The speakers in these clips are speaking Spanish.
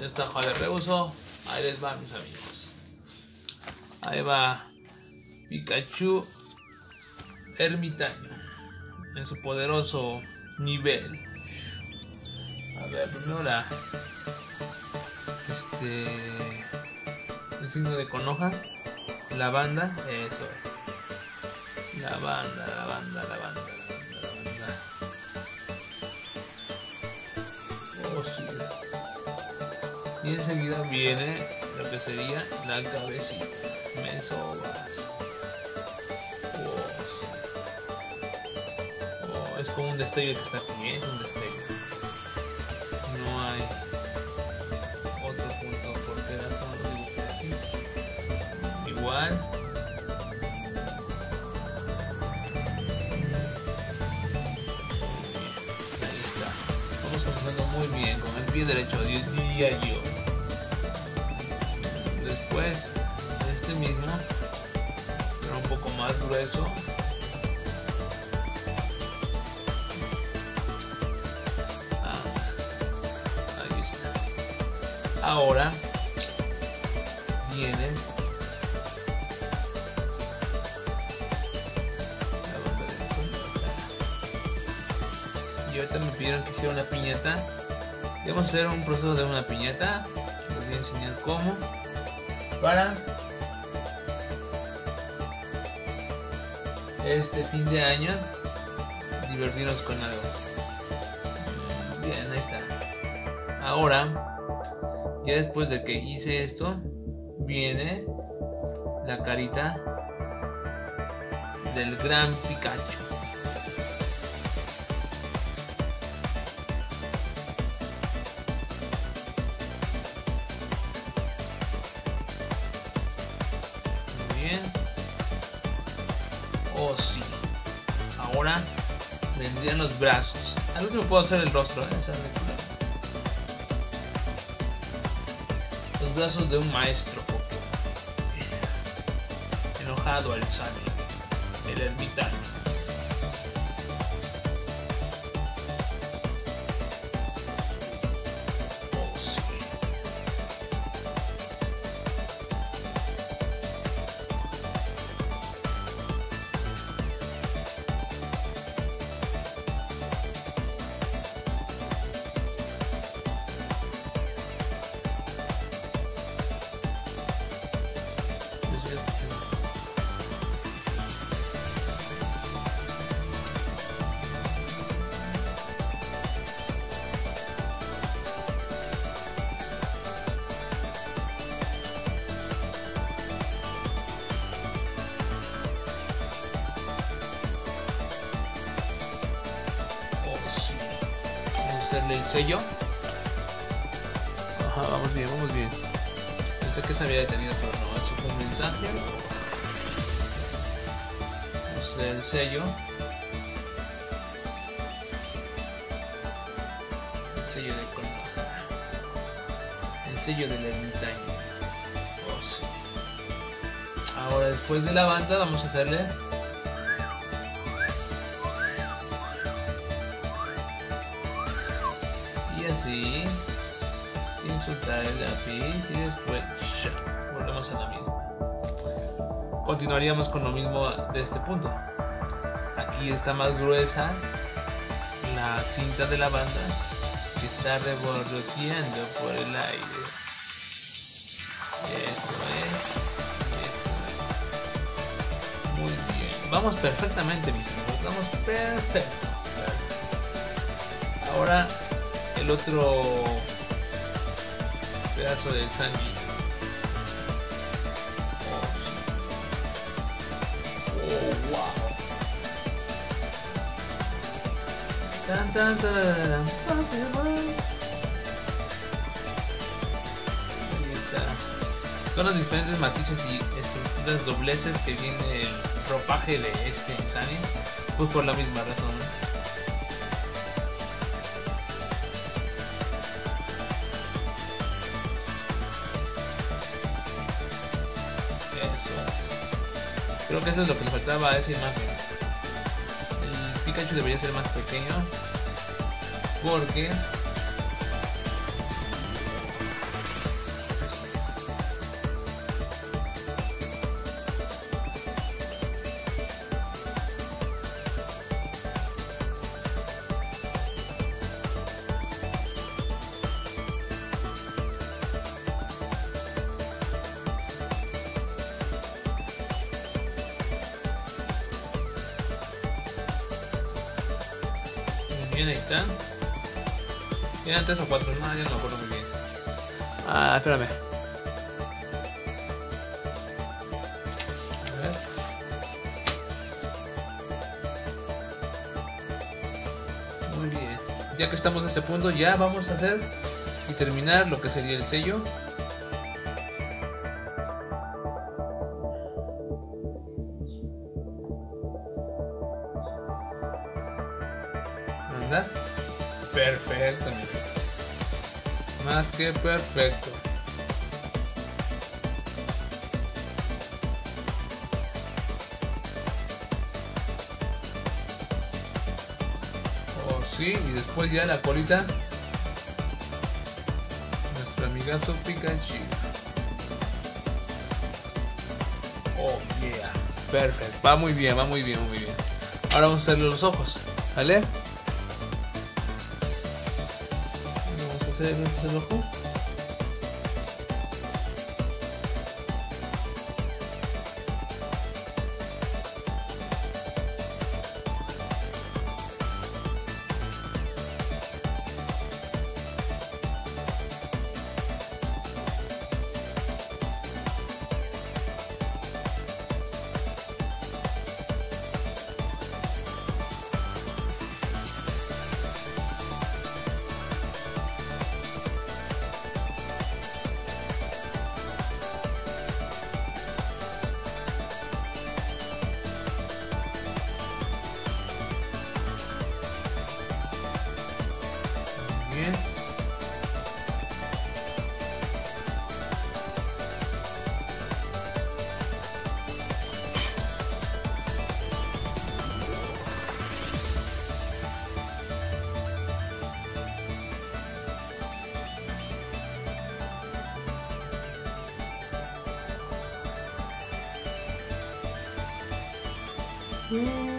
esta hoja de reuso. Ahí les va, mis amigos. Ahí va Pikachu ermitaño en su poderoso nivel. A ver, primero la. Este. El signo de conoja. La banda, eso es. La banda, la banda, la banda, Y enseguida viene lo que sería la cabecita. Me sobas. Oh. Oh, es como un destello que está aquí, ¿eh? es un destello. No hay otro punto porque un dibujo así. Igual. Ahí está. Vamos comenzando muy bien con el pie derecho, diría yo. Grueso. Ah, ahí está. Ahora viene. Y ahorita me pidieron que hiciera una piñata. Vamos a hacer un proceso de una piñata. Les voy a enseñar cómo. Para este fin de año divertirnos con algo. Bien, ahí está. Ahora, ya después de que hice esto, viene la carita del gran Pikachu. Muy bien. Sí. Ahora vendrían los brazos. Al último puedo hacer el rostro, ¿eh? Los brazos de un maestro Pokémon. Enojado al Sunny. El ermitaño. Hacerle el sello. Ajá, vamos bien, vamos bien. Pensé que se había detenido, pero no, eso fue un mensaje. Vamos a hacer el sello. El sello de Konoha. El sello del ermitaño. Oh. Ahora, después de la banda, vamos a hacerle sin soltar el lápiz y después volvemos a la misma. Continuaríamos con lo mismo de este punto. Aquí está más gruesa la cinta de la banda que está revoloteando por el aire. Eso es, eso es. Muy bien. Vamos perfectamente, mis amigos. Vamos perfecto. Ahora el otro pedazo del Sanji. Oh, sí. Oh, wow. Tan, tan, tarararán. Ahí está. Son los diferentes matices y estructuras dobleces que viene el ropaje de este Sunny. Pues por la misma razón. Creo que eso es lo que le faltaba a esa imagen. El Pikachu debería ser más pequeño. Porque Bien, ahí está. Eran tres o cuatro, no, ya no me acuerdo muy bien. Ah, espérame. A ver. Muy bien. Ya que estamos a este punto, ya vamos a hacer y terminar lo que sería el sello. ¿Andas? Perfecto. Más que perfecto. Oh, sí, y después ya la colita. Nuestro amigazo Pikachu. Oh, yeah. Perfecto. Va muy bien, va muy bien, muy bien. Ahora vamos a hacerle los ojos. ¿Vale? Vamos a hacer entonces You.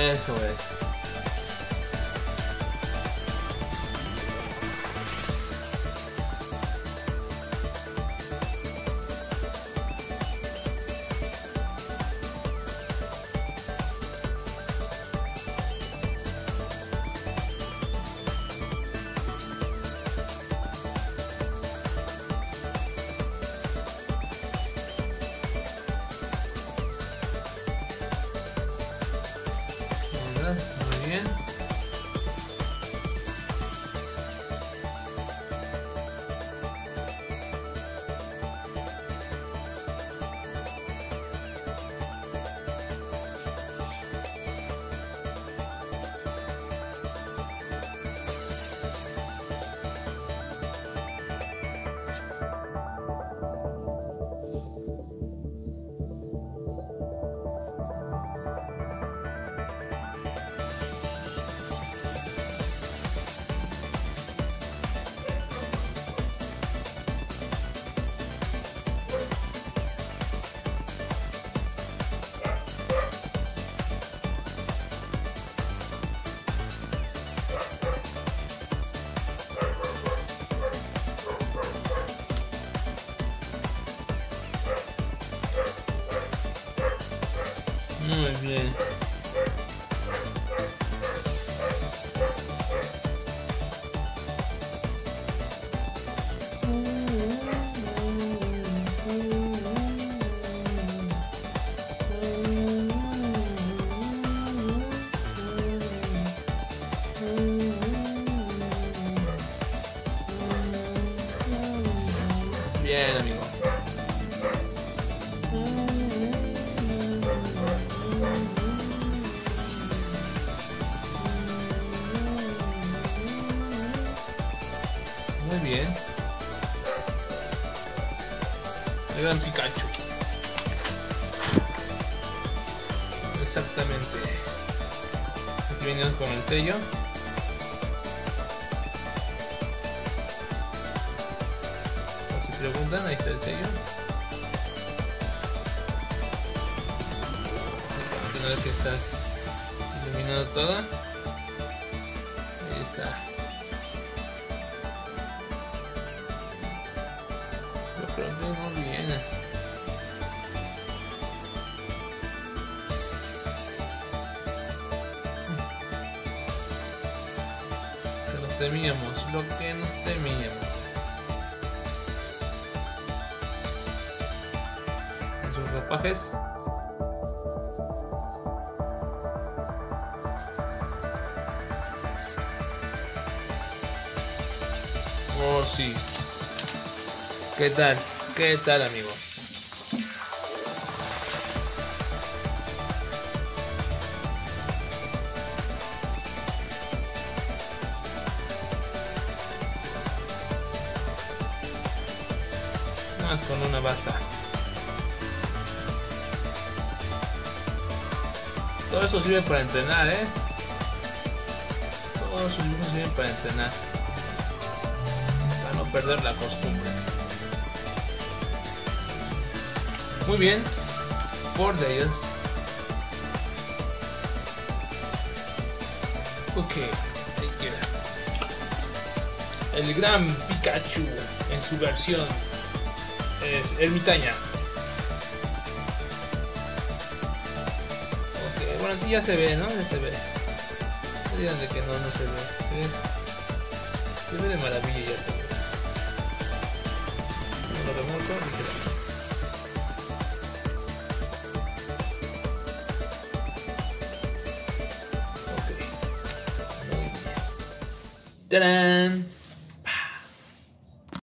Eso es. Muy Muy bien. Bien, amigo. Gran Pikachu. Exactamente. Venimos con el sello. Si preguntan, ahí está el sello. Una vez que está iluminado todo. Ahí está. Temíamos, lo que nos temíamos. Sus ropajes. Oh, sí. ¿Qué tal? ¿Qué tal, amigo? Basta. Todo eso sirve para entrenar, ¿eh? Todos sus dibujos sirven para entrenar. Para no perder la costumbre. Muy bien. Por ellos. Ok, ahí queda. El gran Pikachu en su versión es ermitaña. Ok, bueno, sí ya se ve, ¿no? Ya se ve. No digan de que no, no se ve. Se ve, de maravilla ya esto. Lo remoto ligeramente. Ok. Muy bien.